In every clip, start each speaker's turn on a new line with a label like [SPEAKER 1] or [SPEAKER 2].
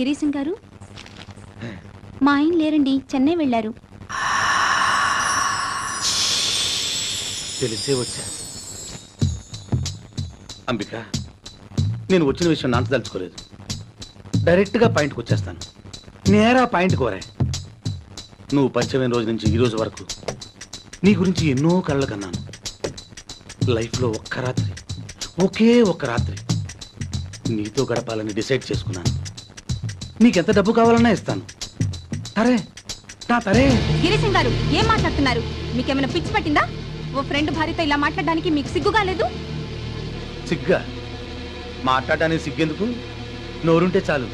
[SPEAKER 1] గిరీశం గారు? మా ఆయన లేరండి చెన్నై వెళ్ళారు.
[SPEAKER 2] తెలిసే వచ్చా. అంబిక నేను వచ్చిన విషయం నాంత తలుచుకోలేదు. డైరెక్ట్గా పాయింట్కి వచ్చేస్తాను. నేరా పాయింట్ కోరే నువ్వు పంచమైన రోజు నుంచి ఈ రోజు వరకు నీ గురించి ఎన్నో కళ్ళ కన్నాను. లైఫ్లో ఒక్క రాత్రి ఒకే ఒక్క రాత్రి నీతో గడపాలని డిసైడ్ చేసుకున్నాను. నీకెంత డబ్బు కావాలన్నా ఇస్తాను. తరే నా తరే.
[SPEAKER 1] గిరీశం గారు ఏం మాట్లాడుతున్నారు? మీకేమైనా పిచ్చి పట్టిందా? ఓ ఫ్రెండ్ భార్యతో ఇలా మాట్లాడడానికి మీకు సిగ్గుగా లేదు?
[SPEAKER 2] సిగ్గా? మాట్లాడడానికి సిగ్గెందుకు? నోరుంటే చాలు.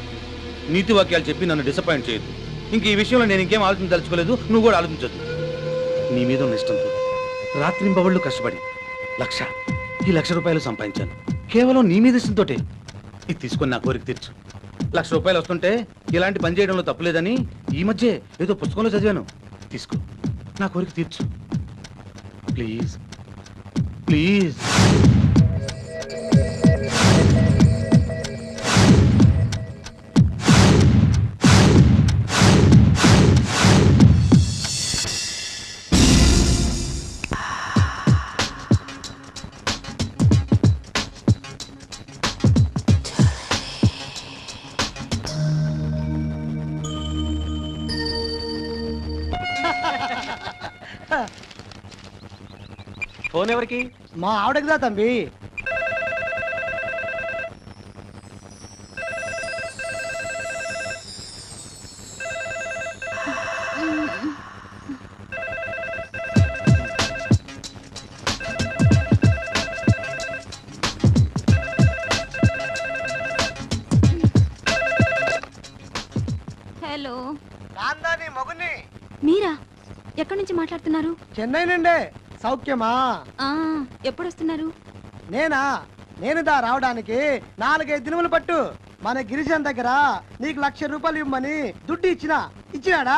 [SPEAKER 2] నీతి వాక్యాలు చెప్పి నన్ను డిసప్పాయింట్ చేయొద్దు. ఇంక ఈ విషయంలో నేను ఇంకేం ఆలోచించదలుచుకోలేదు నువ్వు కూడా ఆలోచించొద్దు. నీ మీద ఉన్న ఇష్టంతో రాత్రింబవళ్ళు కష్టపడి లక్ష ఈ లక్ష రూపాయలు సంపాదించాను. కేవలం నీ మీద ఇష్టంతోటే. ఇది తీసుకొని నా కోరిక తీర్చు. లక్ష రూపాయలు వస్తుంటే ఇలాంటి పని చేయడంలో తప్పులేదని ఈ మధ్య ఏదో పుస్తకంలో చదివాను. తీసుకో. నా కోరిక తీర్చు. ప్లీజ్. ప్లీజ్.
[SPEAKER 3] ఫోన్ ఎవరికి?
[SPEAKER 4] మా ఆవిడకిదా తంబి
[SPEAKER 1] హలో.
[SPEAKER 4] నాందాని మగుని.
[SPEAKER 1] మీరా? ఎక్కడి నుంచి మాట్లాడుతున్నారు?
[SPEAKER 4] చెన్నై నుండే. సౌఖ్యమా?
[SPEAKER 1] ఆ ఎప్పుడు వస్తున్నారు
[SPEAKER 4] నేనా? నేను దా రావడానికి నాలుగైదు దినములు పట్టు. మన గిరిజన్ దగ్గర నీకు లక్ష రూపాయలు ఇవ్వమని దుడ్డు ఇచ్చిన. ఇచ్చినాడా?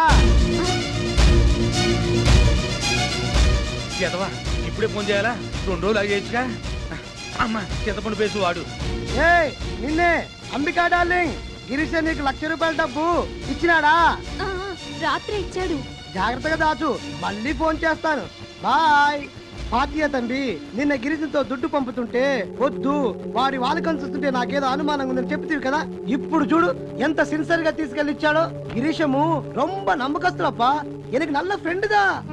[SPEAKER 2] చేతవా? ఇప్పుడే ఫోన్ చేయాలా? రెండు రోజులు అయ్యేచ్చుగా అమ్మ చింతపండు పేసు వాడు.
[SPEAKER 4] ఏ నిన్నే అంబికా డార్లింగ్ గిరిజన్ నీకు లక్ష రూపాయల డబ్బు ఇచ్చినాడా?
[SPEAKER 1] ఆ, రాత్రి ఇచ్చాడు.
[SPEAKER 4] జాగ్రత్తగా దాచు. మళ్ళీ ఫోన్ చేస్తాను. బాయ్. పాతియా తండ్రి నిన్న గిరిజంతో దుడ్డు పంపుతుంటే వద్దు. వాడి వాళ్ళకం చూస్తుంటే నాకేదో అనుమానంగా ఉందని చెప్తీవి కదా. ఇప్పుడు చూడు ఎంత సిన్సియర్గా తీసుకెళ్ళి ఇచ్చాడో గిరీశము రొంబ నమ్మకస్తులప్ప. ఎనకు నల్ల ఫ్రెండ్ దా.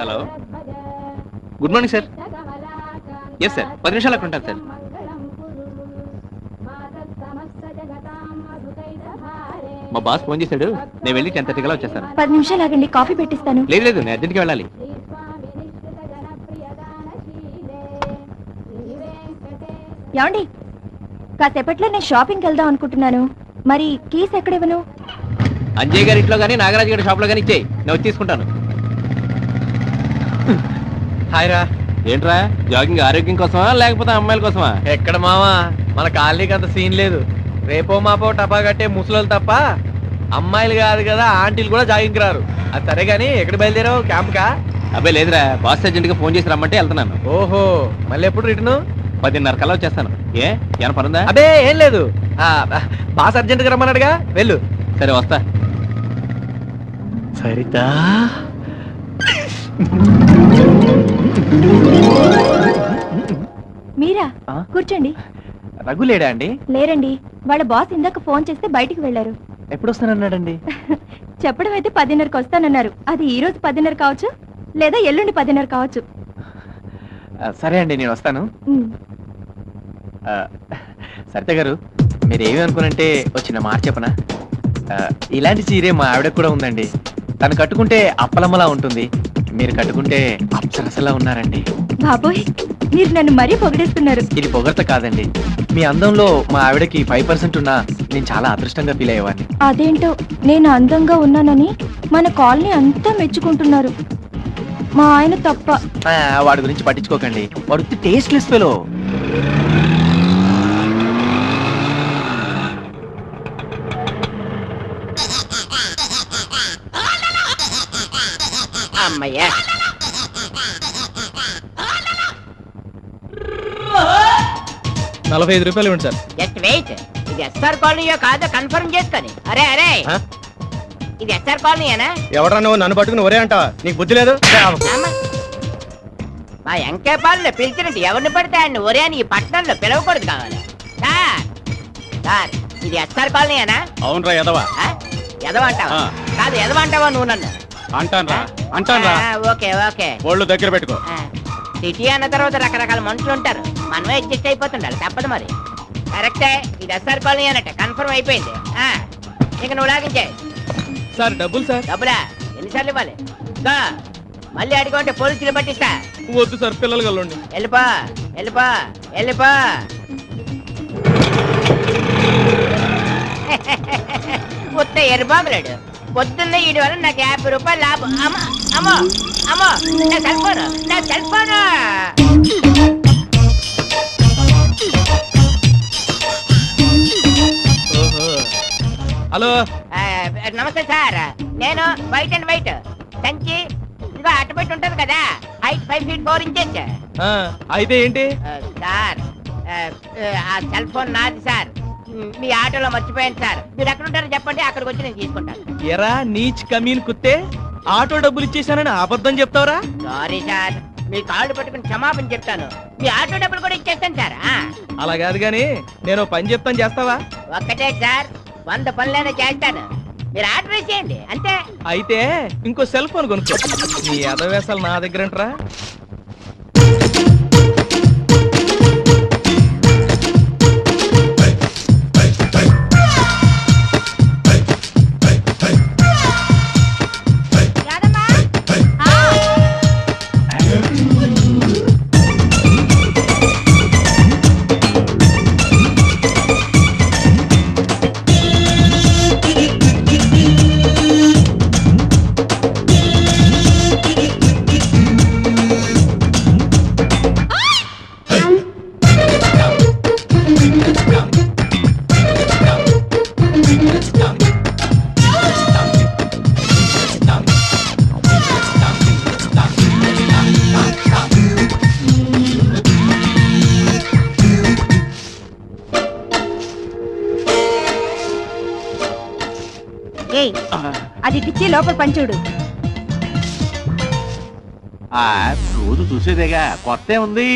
[SPEAKER 3] Hello good morning sir yes sir పది నిమిషాలు అక్కడ ఉంటాను సార్ మా బాస్ ఫోన్ చేశాడు. నేను వెళ్ళి టెన్ వచ్చేస్తాను.
[SPEAKER 1] పది నిమిషాలు ఆగండి కాఫీ పెట్టిస్తాను.
[SPEAKER 3] లేదు లేదు నేను అర్జెంట్కి వెళ్ళాలి.
[SPEAKER 1] ఏమండి? కాసేపట్లో నేను షాపింగ్కి వెళ్దాం అనుకుంటున్నాను. మరి కీస్ ఎక్కడివ్వను
[SPEAKER 3] అంజయ్ గారి ఇంట్లో కానీ నాగరాజు గారి షాప్లో కానీ ఇచ్చేయి. నేను వచ్చి తీసుకుంటాను.
[SPEAKER 5] హాయ్ రా.
[SPEAKER 3] ఏంట్రా? జాగింగ్ ఆరోగ్యం కోసమా లేకపోతే అమ్మాయిల కోసమా?
[SPEAKER 5] ఎక్కడ మావా? మన కాలనీకి అంత సీన్ లేదు. రేపో మాపో టపా కట్టే ముసలోళ్ళు తప్ప అమ్మాయిలు కాదు కదా ఆంటీలు కూడా జాగింగ్ రారు. అది సరే గానీ ఎక్కడ బయలుదేరావు? క్యాంప్ కా
[SPEAKER 3] అబ్బాయి లేదురా. బాస్ అర్జెంట్గా ఫోన్ చేసి రమ్మంటే వెళ్తున్నాను.
[SPEAKER 5] ఓహో మళ్ళీ ఎప్పుడు రిటర్న్?
[SPEAKER 3] పదిన్నర కల్లా వచ్చేస్తాను. ఏ? ఏమైనా పనుందా?
[SPEAKER 5] అబే ఏం లేదు. ఆ, బాస్ అర్జెంట్గా రమ్మన్నాడుగా. వెళ్ళు.
[SPEAKER 3] సరే వస్తా.
[SPEAKER 5] సరిత.
[SPEAKER 1] మీరా?
[SPEAKER 5] ఆ?
[SPEAKER 1] కూర్చోండి.
[SPEAKER 5] రఘు లేడా అండి?
[SPEAKER 1] లేరండి. వాళ్ళ బాస్ ఇందాక ఫోన్ చేస్తే బయటికి వెళ్ళారు.
[SPEAKER 5] ఎప్పుడు వస్తానన్నాడండి
[SPEAKER 1] చెప్పడం అయితే పదిన్నరకు వస్తానన్నారు. అది ఈ రోజు పదిన్నర కావచ్చు లేదా ఎల్లుండి పదిన్నర కావచ్చు.
[SPEAKER 5] సరే అండి నేను వస్తాను. సరిత గారు మీరు ఏమి అనుకునంటే వచ్చిన మాట చెప్పనా? ఇలాంటి చీరే మా ఆవిడకు కూడా ఉందండి. తను కట్టుకుంటే అప్పలమ్మలా ఉంటుంది. మీరు కట్టుకుంటే అప్సరసలా ఉన్నారండి.
[SPEAKER 1] బాబోయ్
[SPEAKER 6] మీరు నన్ను మరీ పొగిడేస్తున్నారు.
[SPEAKER 5] ఇది పొగడ్త కాదండి. మీ అందంలో మా ఆవిడకి ఫైవ్ పర్సెంట్ ఉన్నా నేను చాలా అదృష్టంగా ఫీల్ అయ్యేవాడిని.
[SPEAKER 6] అదేంటో నేను అందంగా ఉన్నానని మన కాలనీ అంతా మెచ్చుకుంటున్నారు. మా ఆయన తప్ప.
[SPEAKER 5] ఆ, వాడి గురించి పట్టించుకోకండి. వాడు టేస్ట్లెస్ ఫెలో
[SPEAKER 7] అమ్మయ్యా.
[SPEAKER 5] నలభై ఐదు రూపాయలు ఇవ్వండి సార్.
[SPEAKER 7] జస్ట్ వెయిట్ ఇది ఎస్ఆర్ కాలనీయో కాదో కన్ఫర్మ్ చేసుకొని అరే అరే? ఇది ఎస్ఆర్ కాలనీయేనా
[SPEAKER 5] ఎవడన్నా నువ్వు? నన్ను పట్టుకుని ఒరే అంటావా? నీకు బుద్ధి లేదు?
[SPEAKER 7] అమ్మ. మా ఎంకేపాల్లో పిలిచినట్టు ఎవరిని పడితే ఆయన ఒరే అని ఈ పట్టణంలో పిలవకూడదు కావాలి. సార్ సార్ ఇది ఎస్ఆర్ కాలనీయేనా
[SPEAKER 2] అవునరా ఎదవా
[SPEAKER 7] ఆ? ఎదవంటావా
[SPEAKER 2] ఆ.
[SPEAKER 7] కాదు ఎదవంటావా నువ్వు నన్ను?
[SPEAKER 2] అంటాన్రా
[SPEAKER 7] ఆ, ఓకే ఓకే.
[SPEAKER 2] ఒళ్ళు దగ్గర పెట్టుకో.
[SPEAKER 7] ఆ, సిటీ అన్న తర్వాత రకరకాల మనుషులు ఉంటారు. మనమే అడ్జస్ట్ అయిపోతుండాలి తప్పదు మరి. కరెక్టే ఇది ఎస్ఆర్ కాలనీ అన్నట్టు కన్ఫర్మ్ అయిపోయింది. ఆ, ఇక నువ్వు లాగించే
[SPEAKER 5] సార్ డబ్బులు సార్.
[SPEAKER 7] డబ్బులా? ఎన్నిసార్లు ఇవ్వాలి? గా, మళ్ళీ అడిగి పోలీసులు పట్టిస్తా.
[SPEAKER 5] వద్దు సార్ పిల్లలు కలండి
[SPEAKER 7] వెళ్ళిపో వెళ్ళిపో వెళ్ళిపో. ఉత్త ఎరుబాబులాడు. పొద్దున్న ఈడు వల్ల నాకు యాభై రూపాయలు లాభం. అమ్మో అమ్మో అమ్మో నా సెల్ ఫోన్ నా సెల్ ఫోన్
[SPEAKER 5] హలో
[SPEAKER 7] నమస్తే సార్. నేను వైట్ అండ్ వైట్. సంచి ఇదిగో అటుపెట్టి ఉంటది కదా. Height five feet four inches
[SPEAKER 5] అయితే ఏంటి?
[SPEAKER 7] సార్ ఆ, సెల్ ఫోన్ నాది సార్. మీ ఆటోలో మర్చిపోయాను సార్. మీరు ఎక్కడ ఉంటారో చెప్పండి అక్కడికి వచ్చి నేను తీసుకుంటాను.
[SPEAKER 5] ఎరా నీచ్ కమీన్ కుత్తే ఆటో డబ్బులు ఇచ్చేసానని అబద్ధం చెప్తావరా?
[SPEAKER 7] సారీ సార్ మీ కాళ్ళు పట్టుకుని క్షమాపణ చెప్తాను. మీ ఆటో డబ్బులు కూడా ఇచ్చేస్తాను సార్
[SPEAKER 5] అలా కాదు గాని నేను పని చెప్తాను చేస్తావా?
[SPEAKER 7] ఒక్కటే సార్ వంద పనులైనా చేస్తాను. మీరు ఆర్డర్ చేయండి అంతే.
[SPEAKER 5] అయితే ఇంకో సెల్ ఫోన్ కొనుక్కో. నీ అదవేశాలు నా దగ్గర
[SPEAKER 1] ఏయ్ అది ఇచ్చి లోపల పంచుడు
[SPEAKER 8] ఆ రోజు చూసేదేగా కొత్త ఉంది.